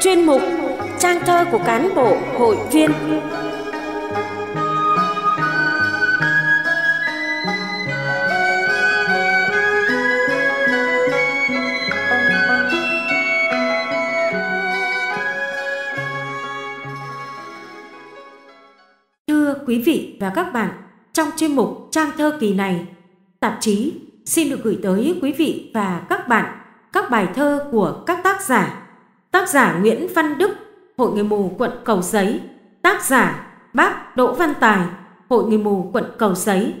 chuyên mục trang thơ của cán bộ hội viên Thưa quý vị và các bạn, trong chuyên mục trang thơ kỳ này, tạp chí xin được gửi tới quý vị và các bạn các bài thơ của các tác giả. Tác giả Nguyễn Văn Đức, Hội Người mù quận Cầu Giấy. Tác giả bác Đỗ Văn Tài, Hội Người mù quận Cầu Giấy.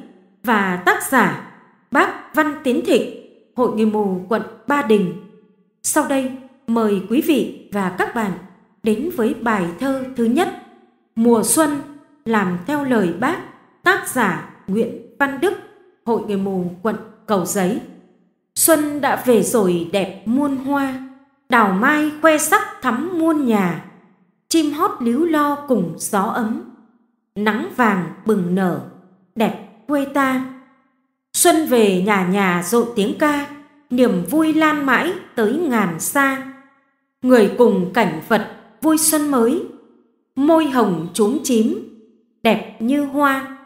Và tác giả bác Văn Tiến Thịnh, Hội Người mù quận Ba Đình. Sau đây, mời quý vị và các bạn đến với bài thơ thứ nhất Mùa Xuân làm theo lời bác tác giả Nguyễn Văn Đức Hội Người Mù quận Cầu Giấy Xuân đã về rồi đẹp muôn hoa, đào mai khoe sắc thắm muôn nhà, chim hót líu lo cùng gió ấm, nắng vàng bừng nở, đẹp quê ta. Xuân về nhà nhà rộn tiếng ca, niềm vui lan mãi tới ngàn xa. Người cùng cảnh vật vui xuân mới, môi hồng trúng chím, đẹp như hoa.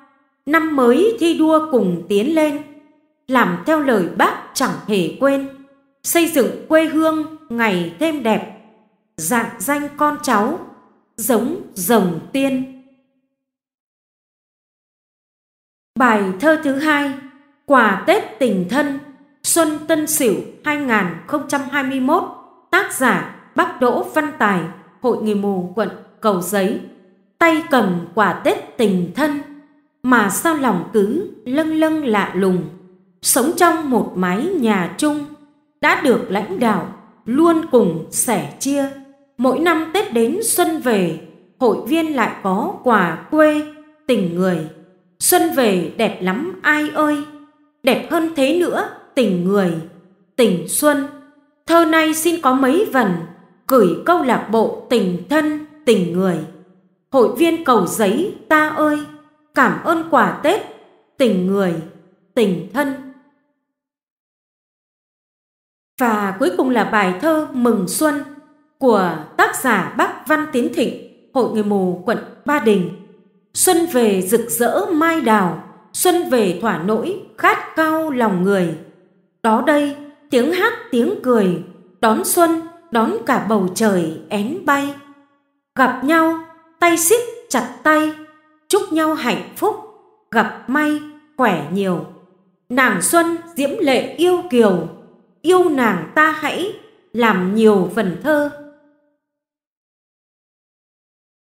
Năm mới thi đua cùng tiến lên, làm theo lời bác chẳng hề quên xây dựng quê hương ngày thêm đẹp, dạng danh con cháu, giống rồng tiên. Bài thơ thứ hai, quà tết tình thân, xuân tân sửu 2021 tác giả Bắc Đỗ Văn Tài, Hội Người Mù, quận Cầu Giấy. Tay cầm quả tết tình thân, mà sao lòng cứ lâng lâng lạ lùng, sống trong một mái nhà chung đã được lãnh đạo luôn cùng sẻ chia. Mỗi năm tết đến xuân về, hội viên lại có quà quê tình người. Xuân về đẹp lắm, ai ơi! Đẹp hơn thế nữa, tình người, tình xuân. Thơ này xin có mấy vần gửi câu lạc bộ tình thân, tình người. Hội viên cầu giấy, ta ơi! Cảm ơn quà tết, tình người, tình thân và cuối cùng là bài thơ Mừng Xuân của tác giả Bác Văn Tiến Thịnh, Hội Người Mù quận Ba Đình. Xuân về rực rỡ mai đào, xuân về thỏa nỗi khát cao lòng người. Đó đây tiếng hát tiếng cười, đón xuân, đón cả bầu trời én bay. Gặp nhau, tay siết chặt tay, chúc nhau hạnh phúc, gặp may, khỏe nhiều. Nàng xuân diễm lệ yêu kiều, yêu nàng ta hãy làm nhiều vần thơ.